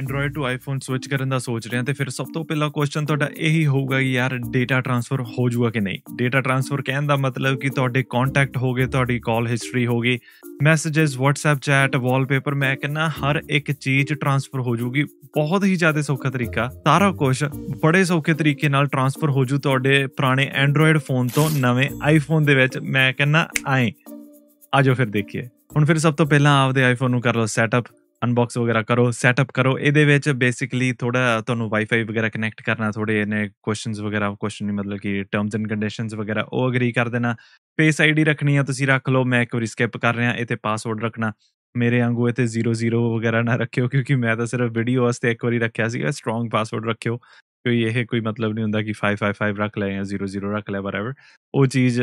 Android to iPhone switch ਕਰਨ ਦਾ ਸੋਚ ਰਹੇ ਹਾਂ ਤੇ ਫਿਰ ਸਭ ਤੋਂ ਪਹਿਲਾ ਕੁਐਸਚਨ ਤੁਹਾਡਾ ਇਹੀ ਹੋਊਗਾ ਕਿ ਯਾਰ ਡੇਟਾ ਟ੍ਰਾਂਸਫਰ ਹੋ ਜਾਊਗਾ ਕਿ ਨਹੀਂ? ਡੇਟਾ ਟ੍ਰਾਂਸਫਰ ਕਹਿਣ ਦਾ ਮਤਲਬ ਕਿ ਤੁਹਾਡੇ ਕੰਟੈਕਟ ਗਏ, ਤੁਹਾਡੀ ਕਾਲ ਹਿਸਟਰੀ ਹੋ ਗਈ ਮੈਸੇजेस WhatsApp ਚੈਟ ਵਾਲਪੇਪਰ ਮੈਂ ਕਹਿੰਨਾ ਹਰ ਇੱਕ ਚੀਜ਼ ਟ੍ਰਾਂਸਫਰ ਹੋ ਜਾਊਗੀ। ਬਹੁਤ ਹੀ ਜ਼ਿਆਦਾ ਸੌਖਾ ਤਰੀਕਾ, ਸਾਰਾ ਕੁਝ ਬੜੇ ਸੌਖੇ ਤਰੀਕੇ ਨਾਲ ਟ੍ਰਾਂਸਫਰ ਹੋ ਜੂ ਤੁਹਾਡੇ ਪੁਰਾਣੇ ਐਂਡਰੋਇਡ ਫੋਨ ਤੋਂ ਨਵੇਂ ਆਈਫੋਨ ਦੇ ਵਿੱਚ। ਮੈਂ ਕਹਿੰਨਾ ਆਏ ਆਜੋ ਫਿਰ ਦੇਖੀਏ। ਹੁਣ ਫਿਰ ਸਭ ਤੋਂ ਪਹਿਲਾਂ ਆਪਦੇ ਆਈਫੋਨ ਨੂੰ ਕਰ ਲਓ ਸੈਟਅਪ ਅਨਬਾਕਸ ਵਗੈਰਾ ਕਰੋ ਸੈਟਅਪ ਕਰੋ, ਇਹਦੇ ਵਿੱਚ ਬੇਸਿਕਲੀ ਥੋੜਾ ਤੁਹਾਨੂੰ ਵਾਈਫਾਈ ਵਗੈਰਾ ਕਨੈਕਟ ਕਰਨਾ ਥੋੜੇ ਇਹਨੇ ਕੁਐਸਚਨਸ ਵਗੈਰਾ ਕੁਐਸਚਨ ਨਹੀਂ ਮਤਲਬ ਕਿ ਟਰਮਸ ਐਂਡ ਕੰਡੀਸ਼ਨਸ ਵਗੈਰਾ ਉਹ ਅਗਰੀ ਕਰ ਦੇਣਾ। ਫੇਸ ਆਈਡੀ ਰੱਖਣੀ ਆ ਤੁਸੀਂ ਰੱਖ ਲਓ, ਮੈਂ ਇੱਕ ਵਾਰੀ ਸਕਿਪ ਕਰ ਰਿਹਾ ਇਹ ਤੇ ਪਾਸਵਰਡ ਰੱਖਣਾ। ਮੇਰੇ ਵਾਂਗੂ ਇਹ ਤੇ 00 ਵਗੈਰਾ ਨਾ ਰੱਖਿਓ, ਕਿਉਂਕਿ ਮੈਂ ਤਾਂ ਸਿਰਫ ਵੀਡੀਓ ਵਾਸਤੇ ਇੱਕ ਵਾਰੀ ਰੱਖਿਆ ਸੀਗਾ ਸਟਰੋਂਗ ਪਾਸਵਰਡ ਰੱਖਿਓ। ਕੋਈ ਇਹ ਕੋਈ ਮਤਲਬ ਨਹੀਂ ਹੁੰਦਾ ਕਿ 555 ਰੱਖ ਲੈ ਜਾਂ 00 ਰੱਖ ਲੈ ਵਟਐਵਰ ਉਹ ਚੀਜ਼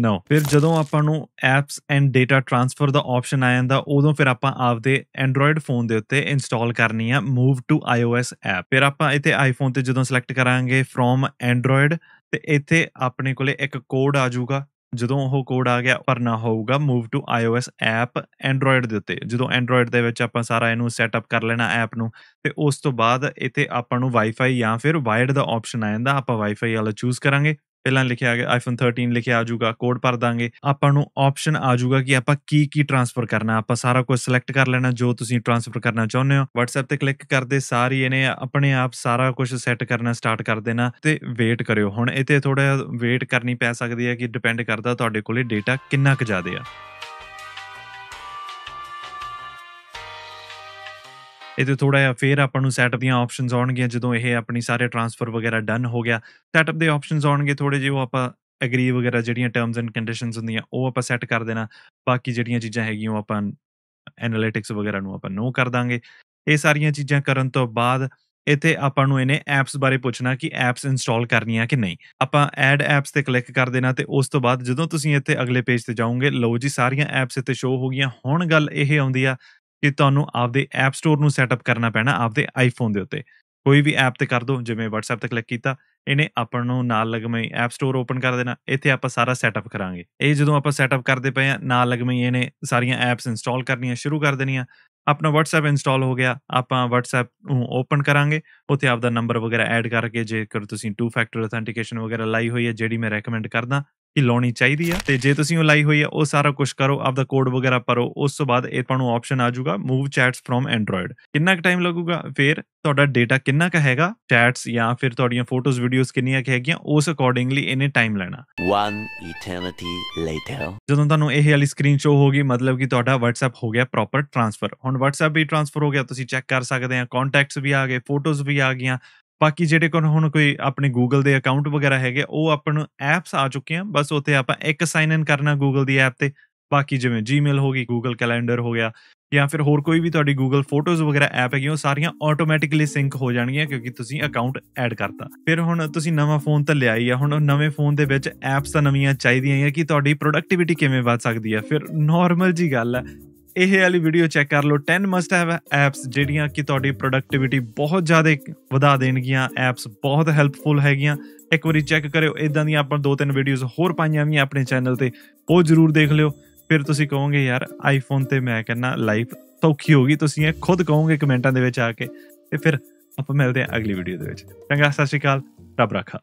ਨੋ ਫਿਰ ਜਦੋਂ ਆਪਾਂ ਨੂੰ ਐਪਸ ਐਂਡ ਡਾਟਾ ਟ੍ਰਾਂਸਫਰ ਦਾ ਆਪਸ਼ਨ ਆ ਜਾਂਦਾ, ਉਦੋਂ ਫਿਰ ਆਪਾਂ ਆਪਦੇ ਐਂਡਰੋਇਡ ਫੋਨ ਦੇ ਉੱਤੇ ਇੰਸਟਾਲ ਕਰਨੀ ਆ ਮੂਵ ਟੂ iOS ਐਪ ਫਿਰ ਆਪਾਂ ਇੱਥੇ ਆਈਫੋਨ ਤੇ ਜਦੋਂ ਸਿਲੈਕਟ ਕਰਾਂਗੇ ਫਰੋਮ ਐਂਡਰੋਇਡ ਤੇ ਇੱਥੇ ਆਪਣੇ ਕੋਲੇ ਇੱਕ ਕੋਡ ਆ ਜਾਊਗਾ। ਜਦੋਂ ਉਹ ਕੋਡ ਆ ਗਿਆ, ਭਰਨਾ ਹੋਊਗਾ move to iOS app Android ਦੇ ਉੱਤੇ। ਜਦੋਂ ਐਂਡਰੋਇਡ ਦੇ ਵਿੱਚ ਆਪਾਂ ਸਾਰਾ ਇਹਨੂੰ ਸੈਟਅਪ ਕਰ ਲੈਣਾ ਐਪ ਨੂੰ, ਤੇ ਉਸ ਤੋਂ ਬਾਅਦ ਇੱਥੇ ਆਪਾਂ ਨੂੰ ਵਾਈਫਾਈ ਜਾਂ ਫਿਰ ਵਾਇਰਡ ਦਾ ਆਪਸ਼ਨ ਆ ਜਾਂਦਾ, ਆਪਾਂ ਵਾਈਫਾਈ ਵਾਲਾ ਚੂਜ਼ ਕਰਾਂਗੇ। ਪਹਿਲਾਂ ਲਿਖਿਆ ਆ ਗਿਆ ਆਈਫੋਨ 13 ਲਿਖਿਆ ਆ ਜਾਊਗਾ ਕੋਡ ਭਰ ਦਾਂਗੇ। ਆਪਾਂ ਨੂੰ ਆਪਸ਼ਨ ਆ ਜਾਊਗਾ ਕਿ ਆਪਾਂ ਕੀ ਕੀ ਟ੍ਰਾਂਸਫਰ ਕਰਨਾ ਆਪਾਂ ਸਾਰਾ ਕੁਝ ਸਿਲੈਕਟ ਕਰ ਲੈਣਾ, ਜੋ ਤੁਸੀਂ ਟ੍ਰਾਂਸਫਰ ਕਰਨਾ ਚਾਹੁੰਦੇ ਹੋ। WhatsApp ਤੇ ਕਲਿੱਕ ਕਰਦੇ ਸਾਰੀ ਇਹਨੇ ਆਪਣੇ ਆਪ ਸਾਰਾ ਕੁਝ ਸੈੱਟ ਕਰਨਾ ਸਟਾਰਟ ਕਰ ਦੇਣਾ ਤੇ ਵੇਟ ਕਰਿਓ। ਹੁਣ ਇਹ ਇੱਥੇ ਥੋੜਾ ਵੇਟ ਕਰਨੀ ਪੈ ਸਕਦੀ ਹੈ ਕਿ ਡਿਪੈਂਡ ਕਰਦਾ ਤੁਹਾਡੇ ਕੋਲੇ ਡੇਟਾ ਕਿੰਨਾ ਕੁ ਜ਼ਿਆਦਾ ਆ। ਇਹਦੇ ਥੋੜਾ ਜਿਹਾ ਫੇਰ ਆਪਾਂ ਨੂੰ ਸੈਟਅਪ ਦੀਆਂ ਆਪਸ਼ਨਸ ਆਉਣਗੀਆਂ, ਜਦੋਂ ਇਹ ਆਪਣੀ ਸਾਰੇ ਟ੍ਰਾਂਸਫਰ ਵਗੈਰਾ ਡਨ ਹੋ ਗਿਆ। ਸੈਟਅਪ ਦੇ ਆਪਸ਼ਨਸ ਆਉਣਗੇ ਥੋੜੇ ਜਿਹੇ, ਉਹ ਆਪਾਂ ਐਗਰੀ ਵਗੈਰਾ ਜਿਹੜੀਆਂ ਟਰਮਸ ਐਂਡ ਕੰਡੀਸ਼ਨਸ ਹੁੰਦੀਆਂ, ਉਹ ਆਪਾਂ ਸੈੱਟ ਕਰ ਦੇਣਾ। ਬਾਕੀ ਜਿਹੜੀਆਂ ਚੀਜ਼ਾਂ ਹੈਗੀਆਂ, ਉਹ ਆਪਾਂ ਐਨਾਲਿਟਿਕਸ ਵਗੈਰਾ ਨੂੰ ਆਪਾਂ ਨੋ ਕਰ ਦਾਂਗੇ। ਇਹ ਸਾਰੀਆਂ ਚੀਜ਼ਾਂ ਕਰਨ ਤੋਂ ਬਾਅਦ ਇੱਥੇ ਆਪਾਂ ਨੂੰ ਇਹਨੇ ਐਪਸ ਬਾਰੇ ਪੁੱਛਣਾ ਕਿ ਐਪਸ ਇੰਸਟਾਲ ਕਰਨੀਆਂ ਕਿ ਨਹੀਂ। ਆਪਾਂ ਐਡ ਐਪਸ ਤੇ ਕਲਿੱਕ ਕਰ ਦੇਣਾ ਤੇ ਉਸ ਤੋਂ ਬਾਅਦ ਜਦੋਂ ਤੁਸੀਂ ਇੱਥੇ ਅਗਲੇ ਪੇਜ ਤੇ ਜਾਓਗੇ, ਲਓ ਜੀ ਸਾਰੀਆਂ ਐਪਸ ਇੱਥੇ ਸ਼ੋ ਹੋ ਗਈਆਂ। ਹੁਣ ਗੱਲ ਇਹ ਆਉਂਦੀ ਆ ਕਿ ਤੁਹਾਨੂੰ ਆਪਦੇ ਐਪ ਸਟੋਰ ਨੂੰ ਸੈਟਅਪ ਕਰਨਾ ਪੈਣਾ ਆਪਦੇ ਆਈਫੋਨ ਦੇ ਉੱਤੇ। ਕੋਈ ਵੀ ਐਪ ਤੇ ਕਰ ਦੋ, ਜਿਵੇਂ WhatsApp ਤੇ ਕਲਿੱਕ ਕੀਤਾ, ਇਹਨੇ ਆਪਾਂ ਨੂੰ ਨਾਲ ਲਗਮਈ ਐਪ ਸਟੋਰ ਓਪਨ ਕਰ ਦੇਣਾ, ਇੱਥੇ ਆਪਾਂ ਸਾਰਾ ਸੈਟਅਪ ਕਰਾਂਗੇ। ਇਹ ਜਦੋਂ ਆਪਾਂ ਸੈਟਅਪ ਕਰਦੇ ਪਏ ਆ ਨਾਲ ਲਗਮਈ ਇਹਨੇ ਸਾਰੀਆਂ ਐਪਸ ਇੰਸਟਾਲ ਕਰਨੀਆਂ ਸ਼ੁਰੂ ਕਰ ਦੇਣੀਆਂ। ਆਪਣਾ WhatsApp ਇੰਸਟਾਲ ਹੋ ਗਿਆ, ਆਪਾਂ WhatsApp ਨੂੰ ਓਪਨ ਕਰਾਂਗੇ, ਉੱਥੇ ਆਪਦਾ ਨੰਬਰ ਵਗੈਰਾ ਐਡ ਕਰਕੇ ਜੇਕਰ ਤੁਸੀਂ ਟੂ ਫੈਕਟਰ ਅਥੈਂਟੀਕੇਸ਼ਨ ਵਗੈਰਾ ਲਾਈ ਹੋਈ ਹੈ, ਜਿਹੜੀ ਮੈਂ ਰეკਮੈਂਡ ਕਰਦਾ ਕਿ ਲਾਉਣੀ ਚਾਹੀਦੀ ਆ। ਤੇ ਜੇ ਤੁਸੀਂ ਉਹ ਲਾਈ ਹੋਈ ਆ ਉਹ ਸਾਰਾ ਕੁਝ ਕਰੋ ਆਪਦਾ ਕੋਡ ਵਗੈਰਾ ਭਰੋ ਉਸ ਤੋਂ ਬਾਅਦ ਇਹ ਤੁਹਾਨੂੰ ਆਪਸ਼ਨ ਆ ਜਾਊਗਾ ਮੂਵ ਚੈਟਸ ਫਰੋਮ ਐਂਡਰੋਇਡ ਕਿੰਨਾ ਕੁ ਟਾਈਮ ਲੱਗੂਗਾ? ਫਿਰ ਤੁਹਾਡਾ ਡਾਟਾ ਕਿੰਨਾ ਕੁ ਹੈਗਾ? ਚੈਟਸ ਜਾਂ ਫਿਰ ਤੁਹਾਡੀਆਂ ਫੋਟੋਜ਼ ਵੀਡੀਓਜ਼ ਕਿੰਨੀਆਂ ਕੁ ਹੈਗੀਆਂ? ਉਸ ਅਕੋਰਡਿੰਗਲੀ ਇਹਨੇ ਟਾਈਮ ਲੈਣਾ। One eternity later. ਜਦੋਂ ਤੁਹਾਨੂੰ ਇਹ ਵਾਲੀ ਸਕਰੀਨ ਸ਼ੋ ਹੋਗੀ ਮਤਲਬ ਕਿ ਤੁਹਾਡਾ WhatsApp ਹੋ ਗਿਆ ਪ੍ਰੋਪਰ ਟ੍ਰਾਂਸਫਰ ਹੁਣ WhatsApp ਵੀ ਟ੍ਰਾਂਸਫਰ ਹੋ ਗਿਆ ਤੁਸੀਂ ਚੈੱਕ ਕਰ ਸਕਦੇ ਆ ਕੰਟੈਕਟਸ ਵੀ ਆ ਗਏ ਫੋਟੋਜ਼ ਵੀ ਆ ਗਈਆਂ। ਬਾਕੀ ਜਿਹੜੇ ਕੋਲ ਹੁਣ ਕੋਈ ਆਪਣੇ Google ਦੇ ਅਕਾਊਂਟ ਵਗੈਰਾ ਹੈਗੇ, ਉਹ ਆਪਾਂ ਨੂੰ ਐਪਸ ਆ ਚੁੱਕੇ ਆ, ਬਸ ਉੱਥੇ ਆਪਾਂ ਇੱਕ ਸਾਈਨ ਇਨ ਕਰਨਾ Google ਦੀ ਐਪ ਤੇ। ਬਾਕੀ ਜਿਵੇਂ Gmail ਹੋ ਗਈ, Google ਕੈਲੰਡਰ ਹੋ ਗਿਆ, ਜਾਂ ਫਿਰ ਹੋਰ ਕੋਈ ਵੀ ਤੁਹਾਡੀ Google ਫੋਟੋਜ਼ ਵਗੈਰਾ ਐਪ ਹੈਗੀ ਉਹ ਸਾਰੀਆਂ ਆਟੋਮੈਟਿਕਲੀ ਸਿੰਕ ਹੋ ਜਾਣਗੀਆਂ, ਕਿਉਂਕਿ ਤੁਸੀਂ ਅਕਾਊਂਟ ਐਡ ਕਰਤਾ। ਫਿਰ ਹੁਣ ਤੁਸੀਂ ਨਵਾਂ ਫੋਨ ਤਾਂ ਲਿਆ ਹੀ ਆ, ਹੁਣ ਨਵੇਂ ਫੋਨ ਦੇ ਵਿੱਚ ਐਪਸ ਤਾਂ ਨਵੀਆਂ ਚਾਹੀਦੀਆਂ ਆ ਕਿ ਤੁਹਾਡੀ ਪ੍ਰੋਡਕਟਿਵਿਟੀ ਕਿਵੇਂ ਵਧ ਸਕਦੀ ਹੈ ਫਿਰ ਨਾਰਮਲ ਜੀ ਗੱਲ ਹੈ ਇਹ ਵਾਲੀ ਵੀਡੀਓ ਚੈੱਕ ਕਰ ਲਓ। 10 ਮਸਟ ਹੈਵ ਐਪਸ ਜਿਹੜੀਆਂ ਕਿ ਤੁਹਾਡੀ ਪ੍ਰੋਡਕਟਿਵਿਟੀ ਬਹੁਤ ਜ਼ਿਆਦਾ ਵਧਾ ਦੇਣਗੀਆਂ। ਐਪਸ ਬਹੁਤ ਹੈਲਪਫੁਲ ਹੈਗੀਆਂ। ਇੱਕ ਵਾਰੀ ਚੈੱਕ ਕਰਿਓ ਇਦਾਂ ਦੀਆਂ ਆਪਾਂ ਦੋ ਤਿੰਨ ਵੀਡੀਓਜ਼ ਹੋਰ ਪਾਈਆਂ ਵੀ ਆਪਣੇ ਚੈਨਲ ਤੇ। ਉਹ ਜਰੂਰ ਦੇਖ ਲਿਓ। ਫਿਰ ਤੁਸੀਂ ਕਹੋਗੇ, ਯਾਰ ਆਈਫੋਨ ਤੇ ਮੈਂ ਕਹਿੰਨਾ ਲਾਈਫ ਸੌਖੀ ਗਈ। ਤੁਸੀਂ ਇਹ ਖੁਦ ਕਹੋਗੇ ਕਮੈਂਟਾਂ ਦੇ ਵਿੱਚ ਆ ਕੇ। ਤੇ ਫਿਰ ਆਪਾਂ ਮਿਲਦੇ ਹਾਂ ਅਗਲੀ ਵੀਡੀਓ ਦੇ ਵਿੱਚ। ਚੰਗਾ, ਸਤਿ ਸ਼੍ਰੀ ਅਕਾਲ। ਰੱਬ ਰੱਖਾ।